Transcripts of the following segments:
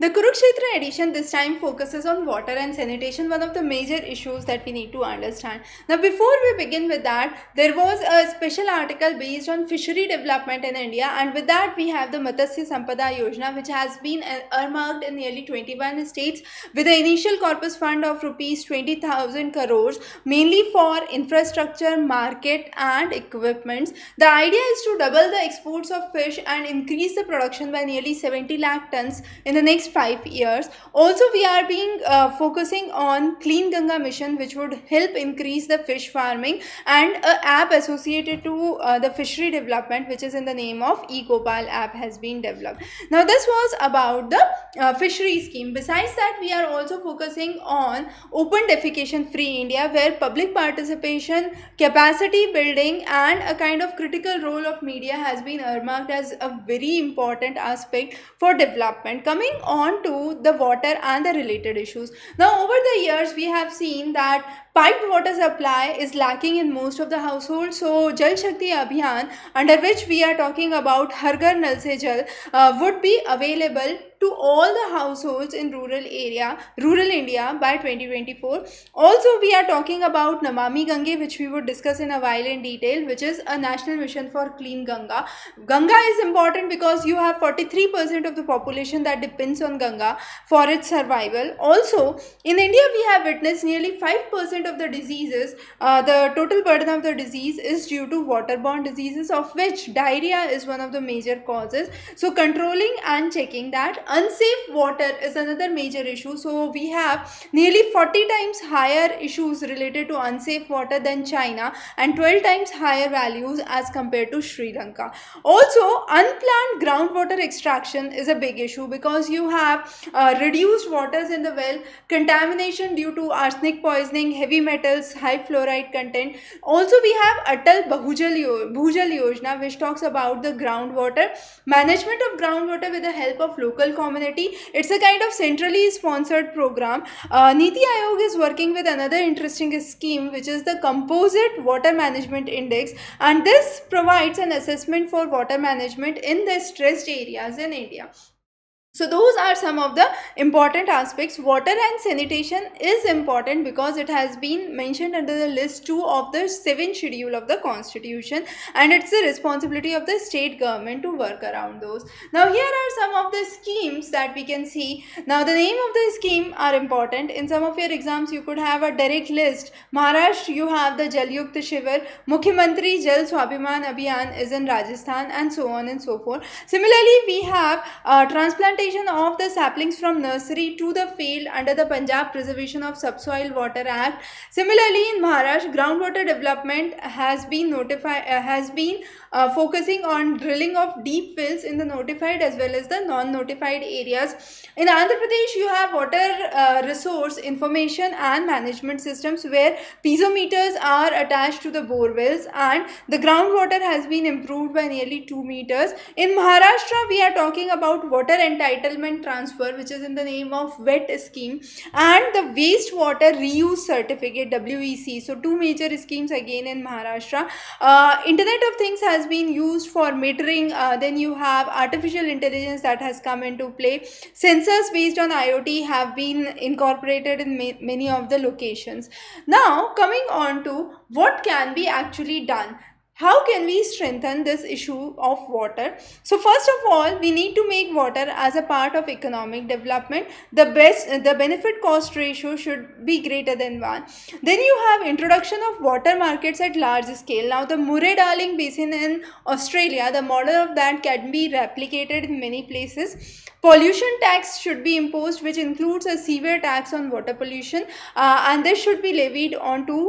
The Kurukshetra edition this time focuses on water and sanitation, one of the major issues that we need to understand. Now, before we begin with that, there was a special article based on fishery development in India, and with that, we have the Matsya Sampada Yojana, which has been uh, earmarked in nearly 21 states with an initial corpus fund of rupees 20,000 crores, mainly for infrastructure, market, and equipments. The idea is to double the exports of fish and increase the production by nearly 70 lakh tons in the next five years. Also, we are being uh, focusing on Clean Ganga mission, which would help increase the fish farming and an app associated to uh, the fishery development, which is in the name of eGopal app has been developed. Now, this was about the uh, fishery scheme. Besides that, we are also focusing on open defecation free India, where public participation, capacity building, and a kind of critical role of media has been earmarked as a very important aspect for development. Coming on on to the water and the related issues. Now over the years we have seen that piped water supply is lacking in most of the households. So Jal Shakti Abhiyan under which we are talking about Har Ghar Nal Se Jal uh, would be available to all the households in rural area, rural India by 2024. Also, we are talking about Namami Gange, which we would discuss in a while in detail, which is a national mission for clean Ganga. Ganga is important because you have 43% of the population that depends on Ganga for its survival. Also, in India, we have witnessed nearly 5% of the diseases, uh, the total burden of the disease is due to waterborne diseases, of which diarrhea is one of the major causes. So, controlling and checking that unsafe water is another major issue. So we have nearly 40 times higher issues related to unsafe water than china and 12 times higher values as compared to sri lanka. Also unplanned groundwater extraction is a big issue because you have uh, reduced waters in the well contamination due to arsenic poisoning heavy metals high fluoride content. Also we have atal bahujal bhujal yojana which talks about the groundwater management of groundwater with the help of local community. It's a kind of centrally sponsored program. Uh, Niti Aayog is working with another interesting scheme which is the Composite Water Management Index and this provides an assessment for water management in the stressed areas in India. So those are some of the important aspects. Water and sanitation is important because it has been mentioned under the list 2 of the 7th schedule of the constitution and it's the responsibility of the state government to work around those. Now here are some of the schemes that we can see. Now the name of the scheme are important. In some of your exams you could have a direct list. Maharashtra you have the Jal Yukt Shivar, Mukhyamantri Jal Swabhiman Abhiyan is in Rajasthan and so on and so forth. Similarly we have uh, transplant of the saplings from nursery to the field under the Punjab Preservation of Subsoil Water Act. Similarly, in Maharashtra, groundwater development has been notified uh, has been uh, focusing on drilling of deep wells in the notified as well as the non-notified areas. In Andhra Pradesh, you have water uh, resource information and management systems where piezometers are attached to the bore wells and the groundwater has been improved by nearly 2 meters. In Maharashtra, we are talking about water entitlement transfer which is in the name of WET scheme and the wastewater reuse certificate WEC. So two major schemes again in Maharashtra. Uh, Internet of Things has has been used for metering uh, then you have artificial intelligence that has come into play sensors based on iot have been incorporated in ma many of the locations now coming on to what can be actually done how can we strengthen this issue of water? So first of all we need to make water as a part of economic development. The best the benefit cost ratio should be greater than 1 then you have introduction of water markets at large scale. Now the murray darling basin in australia the model of that can be replicated in many places. Pollution tax should be imposed which includes a severe tax on water pollution uh, and this should be levied onto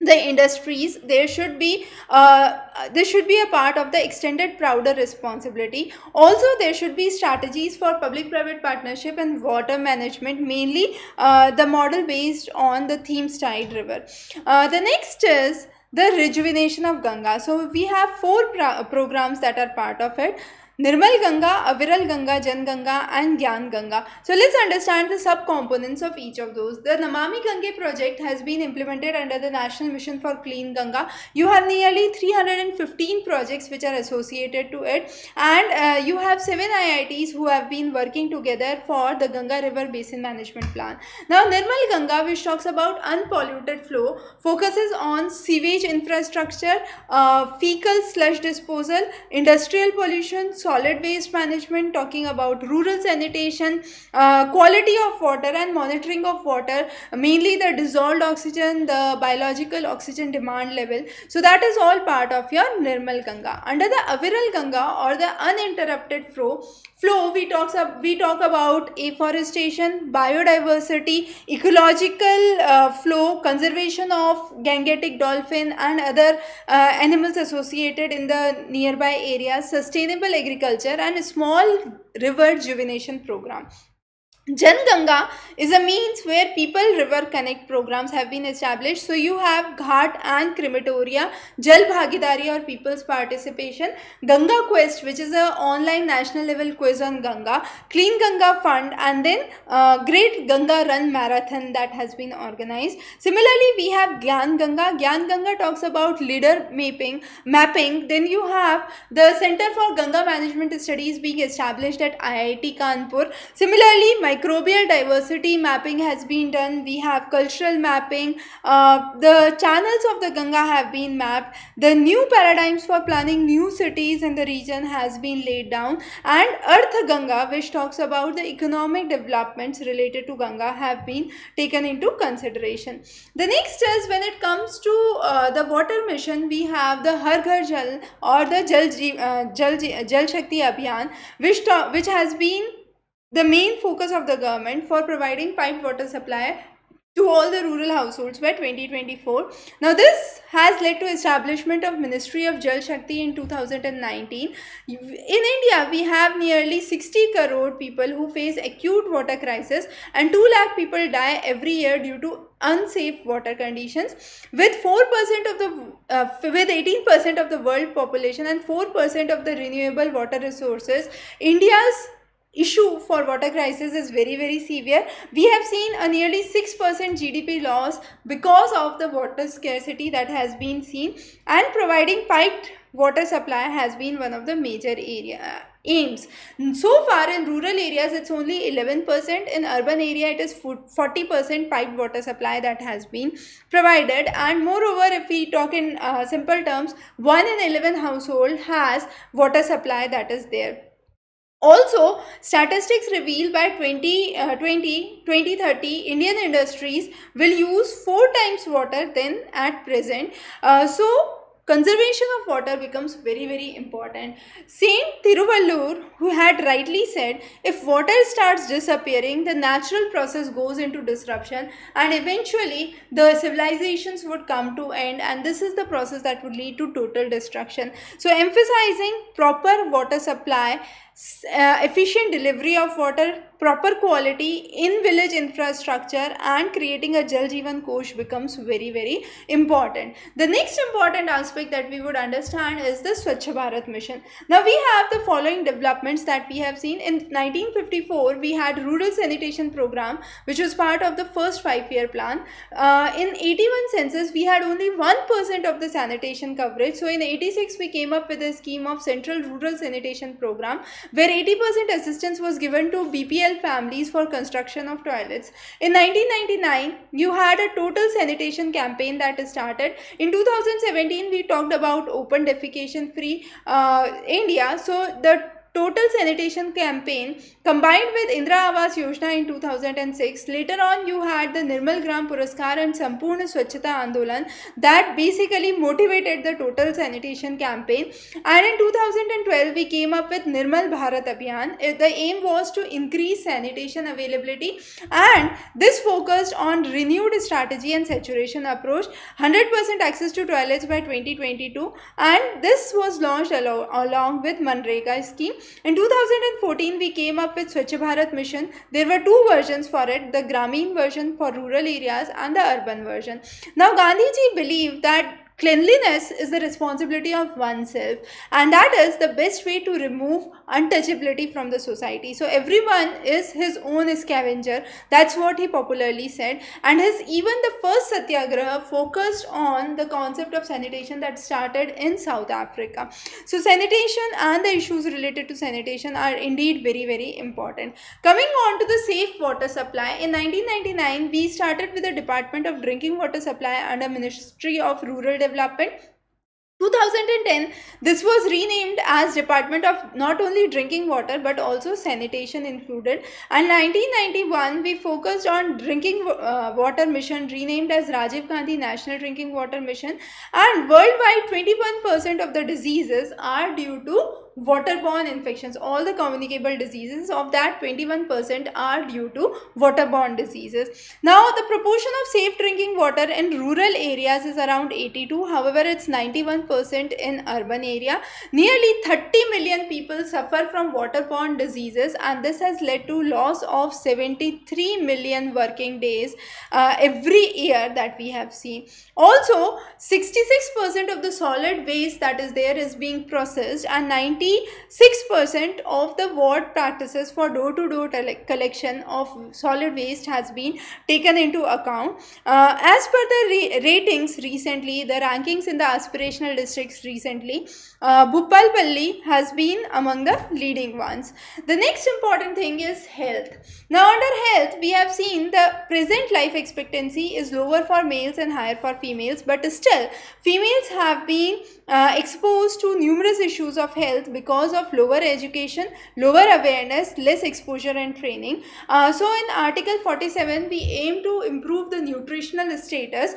the industries there should be uh, this should be a part of the extended producer responsibility. Also there should be strategies for public private partnership and water management mainly uh, the model based on the Thames Tide river. Uh, the next is the rejuvenation of ganga. So we have four programs that are part of it Nirmal Ganga, Aviral Ganga, Jan Ganga and Gyan Ganga. So let's understand the sub-components of each of those. The Namami Gange project has been implemented under the National Mission for Clean Ganga. You have nearly 315 projects which are associated to it and uh, you have 7 IITs who have been working together for the Ganga River Basin Management Plan. Now Nirmal Ganga which talks about unpolluted flow focuses on sewage infrastructure, uh, fecal sludge disposal, industrial pollution, solid waste management, talking about rural sanitation, uh, quality of water and monitoring of water, mainly the dissolved oxygen, the biological oxygen demand level. So that is all part of your Nirmal Ganga. Under the Aviral Ganga or the uninterrupted flow, flow we talks we talk about afforestation, biodiversity, ecological uh, flow, conservation of Gangetic dolphin and other uh, animals associated in the nearby areas, sustainable agriculture and small river rejuvenation program. Jan Ganga is a means where people river connect programs have been established. So you have Ghat and Crematoria, Jal Bhagidari or people's participation, Ganga Quest which is a online national level quiz on Ganga, Clean Ganga Fund and then uh, Great Ganga Run Marathon that has been organized. Similarly we have Gyan Ganga. Gyan Ganga talks about LiDAR mapping, mapping. Then you have the Center for Ganga Management Studies being established at IIT Kanpur. Similarly, microbial diversity mapping has been done. We have cultural mapping. Uh, the channels of the Ganga have been mapped. The new paradigms for planning new cities in the region has been laid down. And Arth Ganga, which talks about the economic developments related to Ganga, have been taken into consideration. The next is when it comes to uh, the water mission, we have the Har Ghar Jal or the Jal, uh, Jal, Jal Shakti Abhiyan, which, which has been the main focus of the government for providing piped water supply to all the rural households by 2024. Now this has led to establishment of Ministry of Jal Shakti in 2019. In India, we have nearly 60 crore people who face acute water crisis and 2 lakh people die every year due to unsafe water conditions with 4% of the uh, with 18% of the world population and 4% of the renewable water resources india's issue for water crisis is very very severe. We have seen a nearly 6% gdp loss because of the water scarcity that has been seen and providing piped water supply has been one of the major area uh, aims. So far in rural areas it's only 11% in urban area it is 40% piped water supply that has been provided. And moreover if we talk in uh, simple terms 1 in 11 household has water supply that is there also, statistics reveal by 2020, uh, 2030, Indian industries will use four times water than at present. Uh, so, conservation of water becomes very very important. Saint Tiruvalluvar who had rightly said if water starts disappearing the natural process goes into disruption and eventually the civilizations would come to end and this is the process that would lead to total destruction. So emphasizing proper water supply uh, efficient delivery of water proper quality in village infrastructure and creating a Jal Jeevan Kosh becomes very very important. The next important aspect that we would understand is the Swachh Bharat mission. Now we have the following developments that we have seen. In 1954 we had rural sanitation program which was part of the first five year plan. Uh, in 81 census we had only 1% of the sanitation coverage. So in 86 we came up with a scheme of central rural sanitation program where 80% assistance was given to BPL families for construction of toilets. In 1999, you had a total sanitation campaign that started. In 2017, we talked about open defecation free uh, India. So the total sanitation campaign combined with Indira Awas Yojana in 2006. Later on, you had the Nirmal Gram Puraskar and Sampurna Swachhata Andolan that basically motivated the total sanitation campaign. And in 2012, we came up with Nirmal Bharat Abhiyan. Uh, the aim was to increase sanitation availability and this focused on renewed strategy and saturation approach, 100% access to toilets by 2022 and this was launched along with Manrega scheme in 2014, we came up with Swachh Bharat Mission. There were two versions for it, the Grameen version for rural areas and the urban version. Now, Gandhiji believed that cleanliness is the responsibility of oneself and that is the best way to remove untouchability from the society. So everyone is his own scavenger. That's what he popularly said. And his even the first satyagraha focused on the concept of sanitation that started in south africa. So sanitation and the issues related to sanitation are indeed very very important. Coming on to the safe water supply in 1999 we started with the department of drinking water supply under ministry of rural development 2010 this was renamed as department of not only drinking water but also sanitation included. And 1991 we focused on drinking uh, water mission renamed as rajiv gandhi national drinking water mission. And worldwide 21% of the diseases are due to waterborne infections. All the communicable diseases of that 21% are due to waterborne diseases. Now the proportion of safe drinking water in rural areas is around 82 however it's 91% in urban area. Nearly 30 million people suffer from waterborne diseases and this has led to loss of 73 million working days uh, every year that we have seen. Also 66% of the solid waste that is there is being processed and 90 96% of the ward practices for door-to-door -door collection of solid waste has been taken into account. Uh, as per the re ratings recently, the rankings in the aspirational districts recently, uh, Bhupalpalli has been among the leading ones. The next important thing is health. Now under health, we have seen the present life expectancy is lower for males and higher for females, but still females have been uh, exposed to numerous issues of health because of lower education, lower awareness, less exposure and training. Uh, so in Article 47, we aim to improve the nutritional status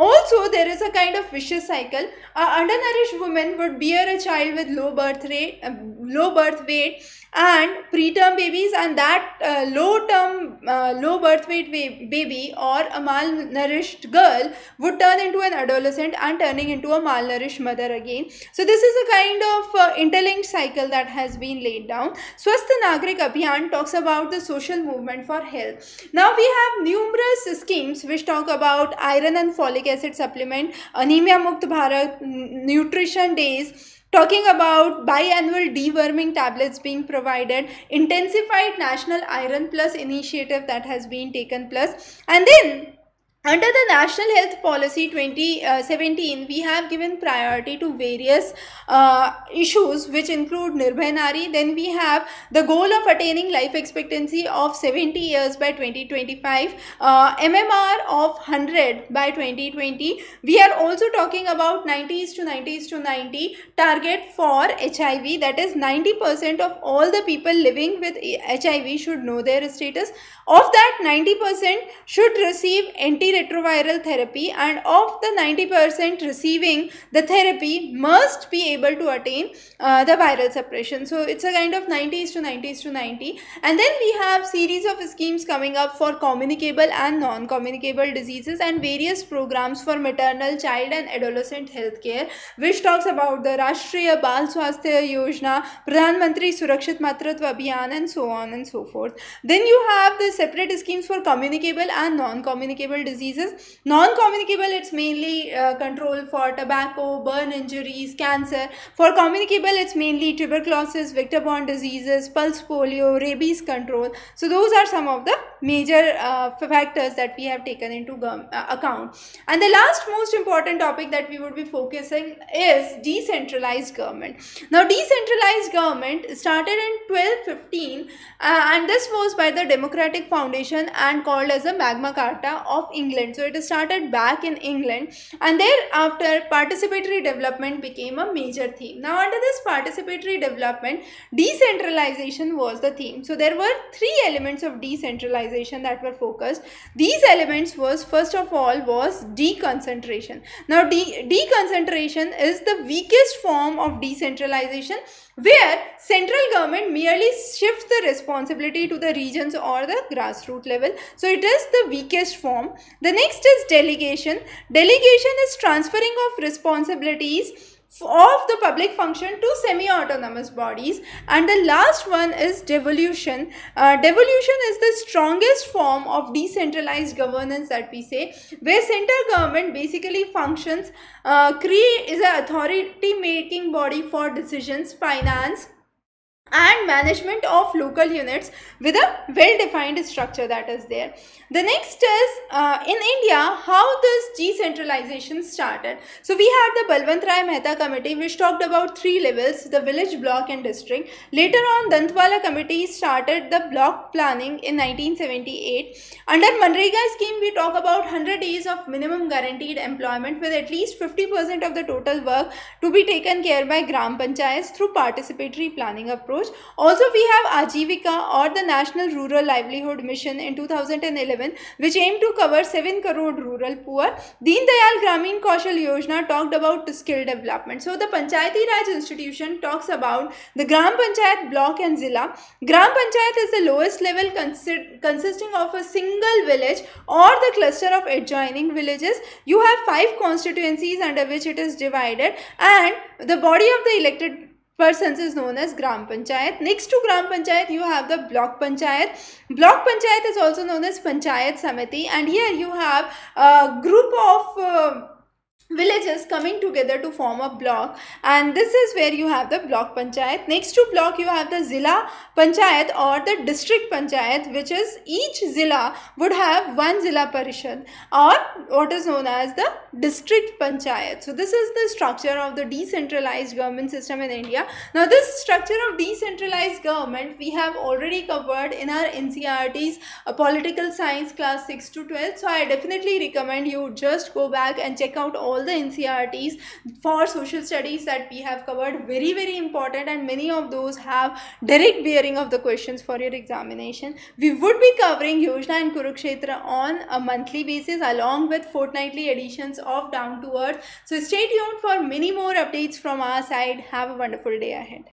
also, there is a kind of vicious cycle. A undernourished woman would bear a child with low birth rate, uh, low birth weight, and preterm babies, and that uh, low term, uh, low birth weight baby or a malnourished girl would turn into an adolescent and turning into a malnourished mother again. So, this is a kind of uh, interlinked cycle that has been laid down. Swasth Nagrik Abhiyan talks about the social movement for health. Now, we have numerous schemes which talk about iron and folic acid supplement, anemia mukt bharat, nutrition days, talking about biannual deworming tablets being provided intensified national iron plus initiative that has been taken plus and then under the National Health Policy 2017, uh, we have given priority to various uh, issues which include Nirbhay Nari. Then we have the goal of attaining life expectancy of 70 years by 2025, uh, MMR of 100 by 2020. We are also talking about 90s to 90s to 90 target for HIV that is 90% of all the people living with HIV should know their status. Of that 90% should receive anti antiretroviral therapy and of the 90% receiving the therapy must be able to attain uh, the viral suppression. So it's a kind of 90s to 90s to 90 and then we have series of schemes coming up for communicable and non-communicable diseases and various programs for maternal, child and adolescent health care which talks about the Rashtriya Bal Swasthya Yojana, Pradhan Mantri Surakshit Matratva Abhiyan and so on and so forth. Then you have the separate schemes for communicable and non-communicable diseases diseases. Non-communicable, it's mainly uh, control for tobacco, burn injuries, cancer. For communicable, it's mainly tuberculosis, vector-borne diseases, pulse polio, rabies control. So those are some of the major uh, factors that we have taken into uh, account. And the last most important topic that we would be focusing is decentralized government. Now decentralized government started in 1215 uh, and this was by the Democratic Foundation and called as the Magna Carta of England. So it started back in England and thereafter participatory development became a major theme. Now under this participatory development decentralization was the theme. So there were three elements of decentralization decentralization that were focused. These elements was first of all was deconcentration. Now de deconcentration is the weakest form of decentralization where central government merely shifts the responsibility to the regions or the grassroots level. So it is the weakest form the next is delegation. Delegation is transferring of responsibilities of the public function to semi-autonomous bodies. And the last one is devolution. Uh, devolution is the strongest form of decentralized governance that we say where central government basically functions uh, create is an authority making body for decisions finance and management of local units with a well-defined structure that is there. The next is uh, in India how this decentralization started. So we had the Balwant Rai Mehta committee which talked about three levels the village, block and district. Later on Dantwala committee started the block planning in 1978. Under Manrega scheme we talk about 100 days of minimum guaranteed employment with at least 50% of the total work to be taken care by Gram Panchayats through participatory planning approach approach. Also, we have Ajivika or the National Rural Livelihood Mission in 2011 which aimed to cover 7 crore rural poor. Deen Dayal Gramin Kaushal Yojana talked about skill development. So, the Panchayati Raj institution talks about the Gram Panchayat block and Zilla. Gram Panchayat is the lowest level consisting of a single village or the cluster of adjoining villages. You have five constituencies under which it is divided and the body of the elected persons is known as Gram Panchayat. Next to Gram Panchayat, you have the Block Panchayat. Block Panchayat is also known as Panchayat Samiti and here you have a group of uh, villages coming together to form a block. And this is where you have the block panchayat. Next to block you have the zilla panchayat or the district panchayat which is each zilla would have one zilla parishad or what is known as the district panchayat. So this is the structure of the decentralized government system in india. Now this structure of decentralized government we have already covered in our ncrt's uh, political science class 6 to 12 so i definitely recommend you just go back and check out all all the NCRTs for social studies that we have covered very very important and many of those have direct bearing of the questions for your examination. We would be covering Yojana and Kurukshetra on a monthly basis along with fortnightly editions of Down to Earth. So stay tuned for many more updates from our side. Have a wonderful day ahead.